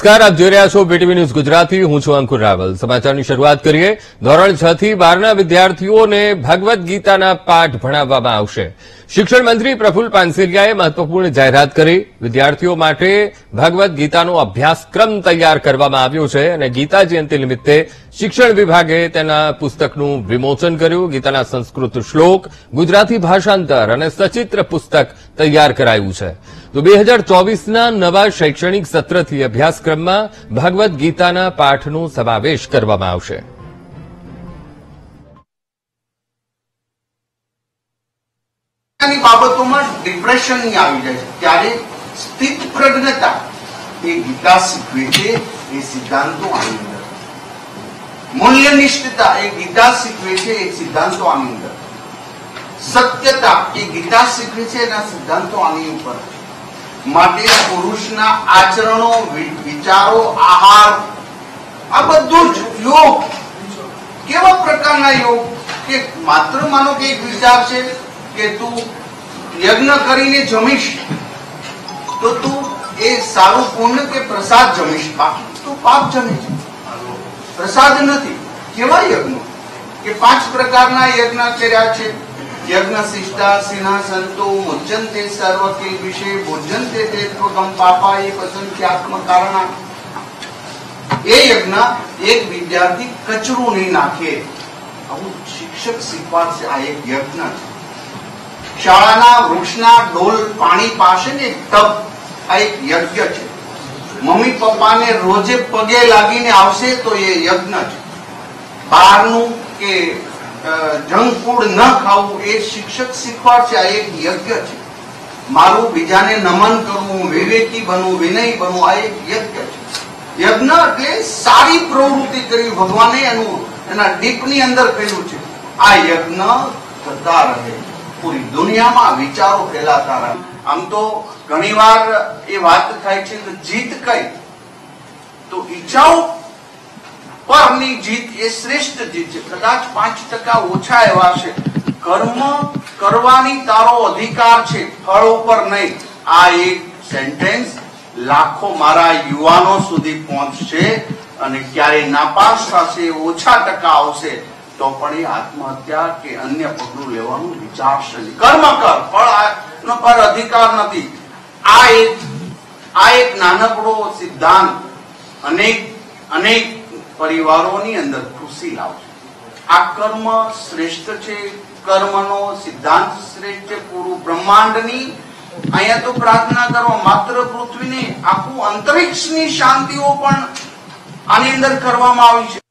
નમસ્કાર, આપ જોઈ રહ્યા છો બીટીવી ન્યૂઝ ગુજરાતી. હું છું અંકુર રાવલ. સમાચારની શરૂઆત કરીએ. ધોરણ છ થી બારના વિદ્યાર્થીઓને ભગવદ્ ગીતાના પાઠ ભણાવવામાં આવશે. શિક્ષણ મંત્રી પ્રફુલ્લ પાનસેરિયાએ મહત્વપૂર્ણ જાહેરાત કરી. વિદ્યાર્થીઓ માટે ભગવદ્ ગીતાનો અભ્યાસક્રમ તૈયાર કરવામાં આવ્યો છે અને ગીતા જયંતિ નિમિત્તે શિક્ષણ વિભાગે તેના પુસ્તકનું વિમોચન કર્યું. ગીતાના સંસ્કૃત શ્લોક, ગુજરાતી ભાષાંતર અને સચિત્ર પુસ્તક તૈયાર કરાયું છે. તો બે હજાર ચોવીસના નવા શૈક્ષણિક સત્રથી અભ્યાસક્રમમાં ભગવદ્ ગીતાના પાઠનો સમાવેશ કરવામાં આવશે. ની બાબતોમાં ડિપ્રેશન આવી જાય છે. ત્યારે સ્થિત પ્રજ્ઞતા એ ગીતા શીખવે છે, એ સિદ્ધાંતો આની અંદર. મૂલ્યનિષ્ઠતા એ ગીતા શીખવે છે, એ સિદ્ધાંતો આની અંદર. સત્યતા એ ગીતા શીખવે છે, એના સિદ્ધાંતો આની ઉપર માટે પુરુષના આચરણો વિચારો, આહાર, આ બધું જ યોગ. કેવા પ્રકારના યોગ? કે માત્ર માનો કે એક વિચાર છે કે તું યજ્ઞ કરીને જમીશ, તો તું એ સારું પુણ્ય કે પ્રસાદ જમીશ. બાકી તું પાપ જમે છે. પ્રસાદ નથી. કેવા યજ્ઞ? કે પાંચ પ્રકારના યજ્ઞ કર્યા છે. યજ્ઞ શિષ્ટા સિંહાસંતો મુજ્જંતે સર્વ કે વિશે ભોજન તે તેત્વગમ પાપા એ પસંખ્યાત્મ કારણા. એ યજ્ઞ એક વિદ્યાર્થી કચરું નહીં નાખે. આવું શિક્ષક શીખવાડશે. આ એક યજ્ઞ છે. શાળાના વૃક્ષના ડોલ પાણી પાસે ને તપ આ એક યજ્ઞ છે. મમ્મી પપ્પાને રોજે પગે લાગીને આવશે તો એ યજ્ઞ છે. બહારનું કે જંક ફૂડ ન ખાવું એ શિક્ષક શીખવાડશે, આ એક યજ્ઞ છે. મારું બીજાને નમન કરવું, વિવેકી બનવું, વિનય બનવું, આ એક યજ્ઞ છે. યજ્ઞ એટલે સારી પ્રવૃત્તિ કરી ભગવાને એનું, એના ડીપની અંદર કહ્યું છે, આ યજ્ઞ થતા રહે. પૂરી દુનિયામાં વિચારો ફેલાતા રહે આમ તો ઘણીવાર એ વાત થાય છે કે જીત કઈ? તો ઈચ્છાઓ પરની જીત એ શ્રેષ્ઠ જીત છે. કદાચ પાંચ ટકા ઓછા એવા છે. કર્મ કરવાની તારો અધિકાર છે, ફળ ઉપર નહીં. આ એક સેન્ટેન્સ લાખો મારા યુવાનો સુધી પહોંચશે અને ક્યારે નાપાસ થશે, ઓછા ટકા આવશે. તો પણ એ આત્મહત્યા કે અન્ય પગલું લેવાનું વિચારશે નહીં. કર્મ કર આ- પર અધિકાર નથી. આ એક આ એક નાનકડો સિદ્ધાંત અનેક અનેક પરિવારોની અંદર ખુશી લાવશે. આ કર્મ શ્રેષ્ઠ છે, કર્મનો સિદ્ધાંત શ્રેષ્ઠ છે, પૂરું બ્રહ્માંડની અહીંયા તો પ્રાર્થના કરો માત્ર પૃથ્વીને આખું અંતરિક્ષની શાંતિઓ પણ આની અંદર કરવામાં આવી છે.